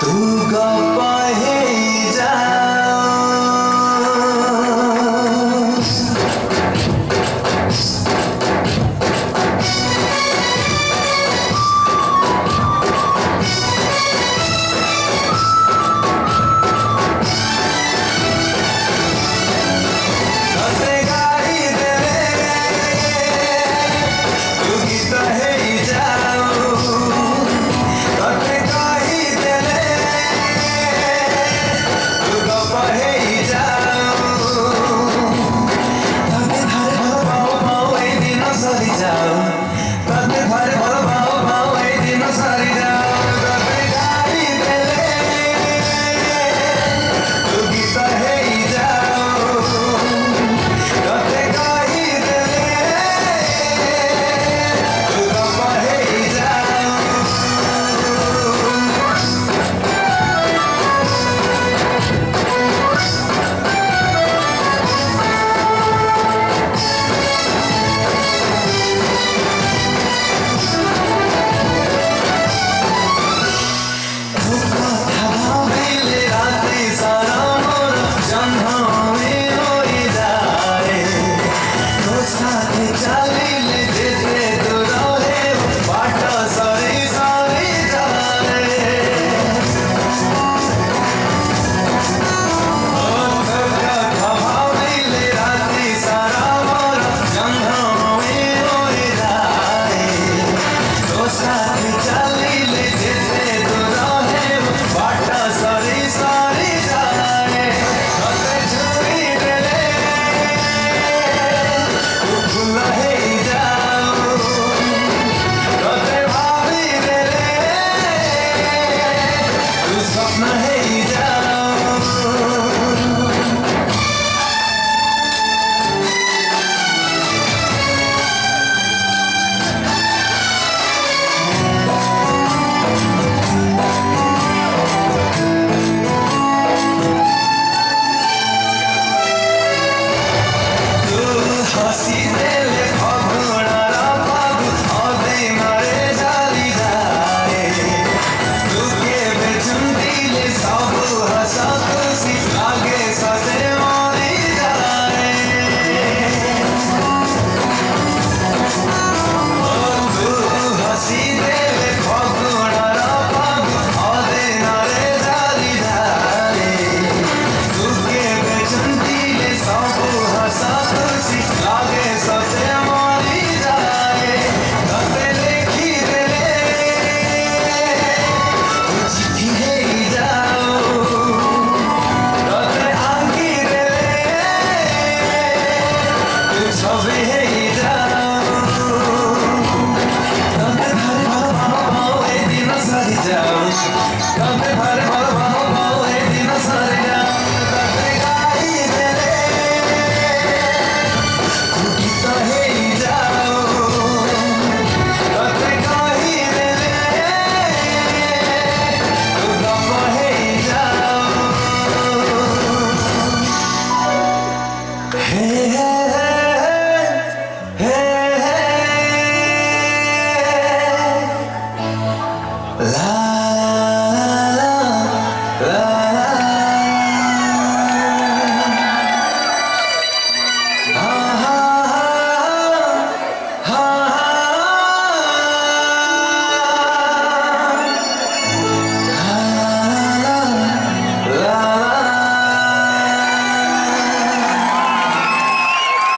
Другова. चले